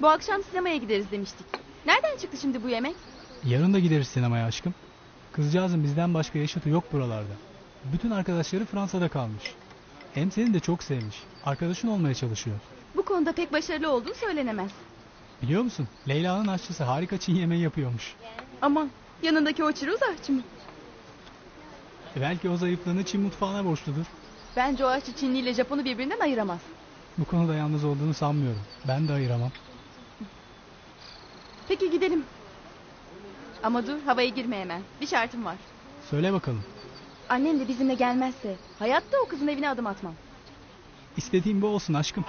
Bu akşam sinemaya gideriz demiştik. Nereden çıktı şimdi bu yemek? Yarın da gideriz sinemaya aşkım. Kızcağızın bizden başka yaşıtı yok buralarda. Bütün arkadaşları Fransa'da kalmış. Hem seni de çok sevmiş. Arkadaşın olmaya çalışıyor. Bu konuda pek başarılı olduğu söylenemez. Biliyor musun? Leyla'nın aşçısı harika Çin yemeği yapıyormuş. Aman yanındaki o çiroz ahçı mı? E belki o zayıflığını Çin mutfağına borçludur. Bence o aşçı Çinli ile Japon'u birbirinden ayıramaz. Bu konuda yalnız olduğunu sanmıyorum. Ben de ayıramam. Peki gidelim. Ama dur havaya girme hemen. Bir şartım var. Söyle bakalım. Annen de bizimle gelmezse hayatta o kızın evine adım atmam. İstediğim bu olsun aşkım.